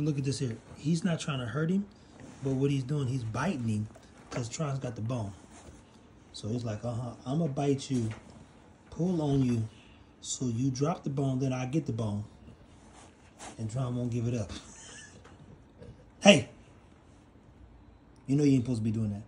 But look at this here. He's not trying to hurt him, but what he's doing, he's biting him because Tron's got the bone. So he's like, uh-huh, I'm going to bite you, pull on you, so you drop the bone, then I get the bone. And Tron won't give it up. hey! You know you ain't supposed to be doing that.